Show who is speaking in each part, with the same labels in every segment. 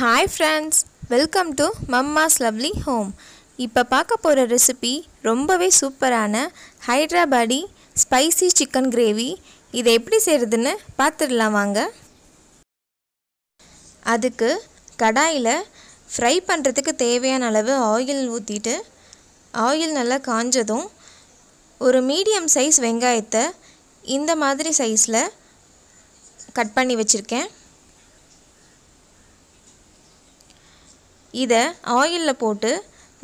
Speaker 1: Hi friends welcome to mamma's lovely home இப்போ பார்க்க போகிற ரெசிபி ரொம்பவே சூப்பரான ஹைட்ராபாடி ஸ்பைசி சிக்கன் கிரேவி இதை எப்படி செய்கிறதுன்னு பார்த்துடலாம் வாங்க. அதுக்கு கடாயில் ஃப்ரை பண்ணுறதுக்கு தேவையான அளவு ஆயில் ஊற்றிட்டு ஆயில் நல்லா காஞ்சதும் ஒரு மீடியம் சைஸ் வெங்காயத்தை இந்த மாதிரி சைஸில் கட் பண்ணி வச்சுருக்கேன். இதை ஆயிலில் போட்டு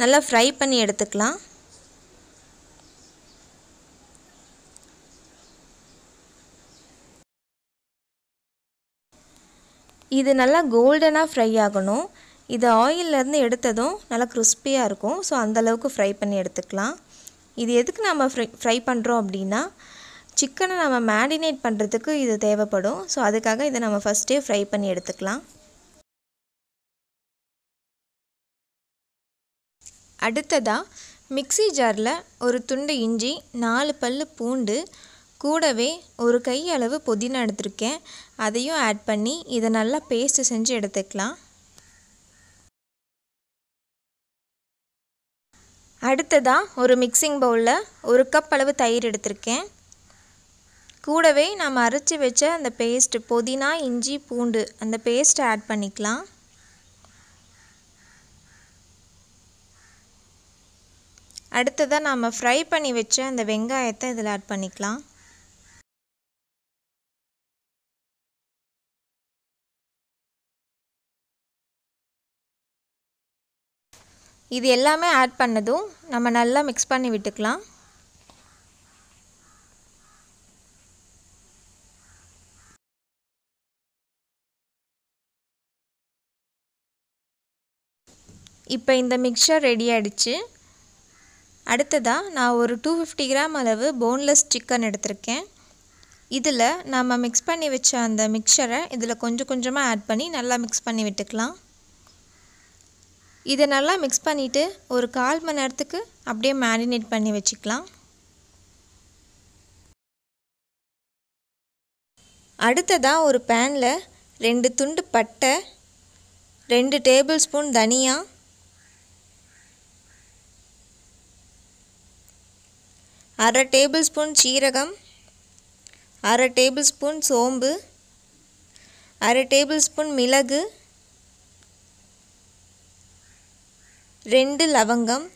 Speaker 1: நல்லா ஃப்ரை பண்ணி எடுத்துக்கலாம். இது நல்லா கோல்டனாக ஃப்ரை ஆகணும். இது ஆயிலேருந்து எடுத்ததும் நல்லா கிறிஸ்பியாக இருக்கும். ஸோ அந்தளவுக்கு ஃப்ரை பண்ணி எடுத்துக்கலாம். இது எதுக்கு நம்ம ஃப்ரை ஃப்ரை பண்ணுறோம் அப்படின்னா சிக்கனை நம்ம மேரினேட் பண்ணுறதுக்கு இது தேவைப்படும். ஸோ அதுக்காக இதை நம்ம ஃபஸ்ட்டே ஃப்ரை பண்ணி எடுத்துக்கலாம். அடுத்ததாக மிக்சி ஜாரில் ஒரு துண்டு இஞ்சி நாலு பல் பூண்டு கூடவே ஒரு கை அளவு புதினா எடுத்திருக்கேன். அதையும் ஆட் பண்ணி இதை நல்லா பேஸ்ட்டு செஞ்சு எடுத்துக்கலாம். அடுத்ததாக ஒரு மிக்சிங் பவுலில் ஒரு கப் அளவு தயிர் எடுத்திருக்கேன். கூடவே நாம் அரைச்சி வச்ச அந்த பேஸ்ட்டு புதினா இஞ்சி பூண்டு அந்த பேஸ்ட்டை ஆட் பண்ணிக்கலாம். அடுத்ததாக நாம் ஃப்ரை பண்ணி வச்ச அந்த வெங்காயத்தை இதில் ஆட் பண்ணிக்கலாம். இது எல்லாமே ஆட் பண்ணதும் நம்ம நல்லா மிக்ஸ் பண்ணி விட்டுக்கலாம். இப்போ இந்த மிக்சர் ரெடி ஆகிடுச்சு அடுத்ததாக நான் ஒரு டூ ஃபிஃப்டி கிராம் அளவு போன்லெஸ் சிக்கன் எடுத்திருக்கேன். இதில் நாம் மிக்ஸ் பண்ணி வச்ச அந்த மிக்சரை இதில் கொஞ்சம் கொஞ்சமாக ஆட் பண்ணி நல்லா மிக்ஸ் பண்ணி விட்டுக்கலாம். இதை நல்லா மிக்ஸ் பண்ணிவிட்டு ஒரு கால் மணி நேரத்துக்கு அப்படியே மேரினேட் பண்ணி வச்சுக்கலாம். அடுத்ததாக ஒரு பேனில் ரெண்டு துண்டு பட்டை ரெண்டு டேபிள் ஸ்பூன் தனியாக அரை டேபிள் ஸ்பூன் சீரகம் அரை டேபிள் ஸ்பூன் சோம்பு அரை டேபிள் ஸ்பூன் மிளகு ரெண்டு லவங்கம்.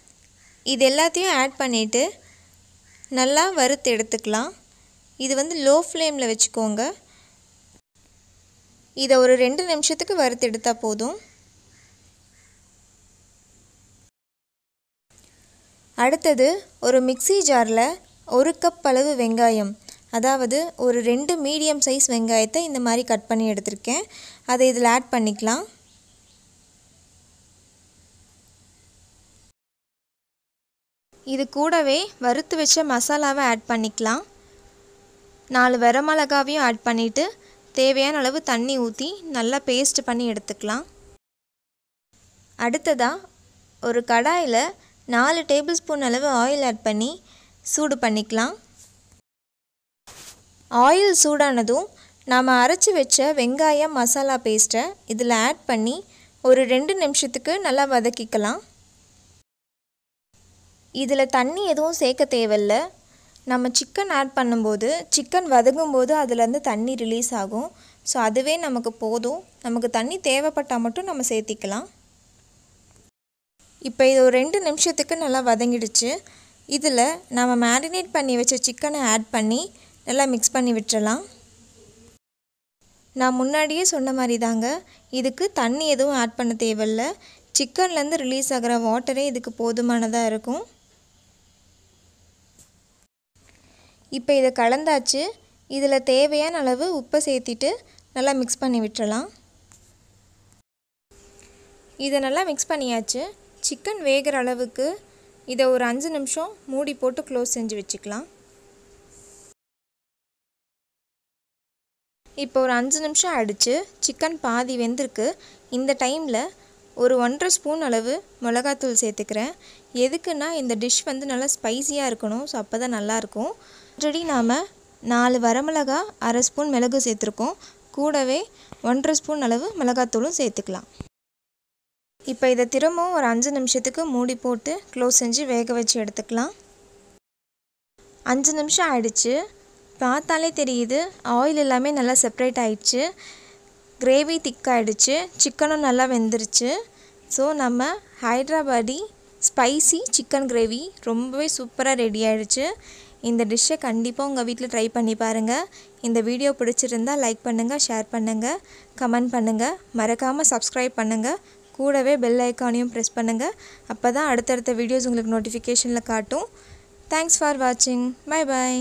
Speaker 1: இது எல்லாத்தையும் ஆட் பண்ணிவிட்டு நல்லா வறுத்து எடுத்துக்கலாம். இது வந்து லோ ஃப்ளேமில் வச்சுக்கோங்க. இதை ஒரு ரெண்டு நிமிஷத்துக்கு வறுத்து எடுத்தால் போதும். அடுத்தது ஒரு மிக்சி ஜாரில் ஒரு கப் அளவு வெங்காயம் அதாவது ஒரு ரெண்டு மீடியம் சைஸ் வெங்காயத்தை இந்த மாதிரி கட் பண்ணி எடுத்திருக்கேன். அதை இதில் ஆட் பண்ணிக்கலாம். இது கூடவே வறுத்து வச்ச மசாலாவை ஆட் பண்ணிக்கலாம். நாலு வரமிளகாவையும் ஆட் பண்ணிவிட்டு தேவையான அளவு தண்ணி ஊற்றி நல்லா பேஸ்ட் பண்ணி எடுத்துக்கலாம். அடுத்ததாக ஒரு கடாயில் நாலு டேபிள் ஸ்பூன் அளவு ஆயில் ஆட் பண்ணி சூடு பண்ணிக்கலாம். ஆயில் சூடானதும் நாம் அரைச்சி வச்ச வெங்காயம் மசாலா பேஸ்ட்டை இதில் ஆட் பண்ணி ஒரு ரெண்டு நிமிஷத்துக்கு நல்லா வதக்கிக்கலாம். இதில் தண்ணி எதுவும் சேர்க்க தேவையில்ல. நம்ம சிக்கன் ஆட் பண்ணும்போது சிக்கன் வதங்கும்போது அதுலேருந்து தண்ணி ரிலீஸ் ஆகும். ஸோ அதுவே நமக்கு போதும். நமக்கு தண்ணி தேவைப்பட்டால் மட்டும் நம்ம சேர்த்திக்கலாம். இப்போ இது ஒரு ரெண்டு நிமிஷத்துக்கு நல்லா வதங்கிடுச்சு. இதில் நம்ம மேரினேட் பண்ணி வச்ச சிக்கனை ஆட் பண்ணி நல்லா மிக்ஸ் பண்ணி விட்டுறலாம். நான் முன்னாடியே சொன்ன மாதிரி தாங்க இதுக்கு தண்ணி எதுவும் ஆட் பண்ண தேவையில்ல. சிக்கன்லேருந்து ரிலீஸ் ஆகிற வாட்டரே இதுக்கு போதுமானதாக இருக்கும். இப்போ இதை கலந்தாச்சு. இதில் தேவையான அளவு உப்பை சேர்த்திட்டு நல்லா மிக்ஸ் பண்ணி விட்டுறலாம். இதை நல்லா மிக்ஸ் பண்ணியாச்சு. சிக்கன் வேகிற அளவுக்கு இதை ஒரு அஞ்சு நிமிஷம் மூடி போட்டு க்ளோஸ் செஞ்சு வச்சுக்கலாம். இப்போ ஒரு அஞ்சு நிமிஷம் ஆயிடுச்சு சிக்கன் பாதி வெந்திருக்கு. இந்த டைமில் ஒரு ஒன்றரை ஸ்பூன் அளவு மிளகாத்தூள் சேர்த்துக்கிறேன். எதுக்குன்னா இந்த டிஷ் வந்து நல்லா ஸ்பைஸியாக இருக்கணும் ஸோ அப்போ தான் நல்லாயிருக்கும் ஆல்ரெடி நாம் நாலு வரமிளகா அரை ஸ்பூன் மிளகு சேர்த்துருக்கோம். கூடவே ஒன்றரை ஸ்பூன் அளவு மிளகாத்தூளும் சேர்த்துக்கலாம். இப்போ இதை திரும்பவும் ஒரு அஞ்சு நிமிஷத்துக்கு மூடி போட்டு க்ளோஸ் செஞ்சு வேக வச்சு எடுத்துக்கலாம். அஞ்சு நிமிஷம் ஆயிடுச்சு. பார்த்தாலே தெரியுது ஆயில் எல்லாமே நல்லா செப்ரேட் ஆயிடுச்சு. கிரேவி திக்காகிடுச்சு சிக்கனும் நல்லா வெந்துருச்சு. ஸோ நம்ம ஹைட்ராபாடி ஸ்பைசி சிக்கன் கிரேவி ரொம்பவே சூப்பராக ரெடி ஆகிடுச்சு இந்த டிஷ்ஷை கண்டிப்பாக உங்கள் வீட்டில் ட்ரை பண்ணி பாருங்கள் இந்த வீடியோ பிடிச்சிருந்தா லைக் பண்ணுங்கள் ஷேர் பண்ணுங்கள் கமெண்ட் பண்ணுங்கள் மறக்காமல் சப்ஸ்கிரைப் பண்ணுங்கள் கூடவே பெல் ஐக்கானையும் ப்ரெஸ் பண்ணுங்கள் அப்போ தான் அடுத்தடுத்த வீடியோஸ் உங்களுக்கு நோட்டிஃபிகேஷனில் காட்டும். தேங்க்ஸ் ஃபார் வாட்சிங் பை பாய்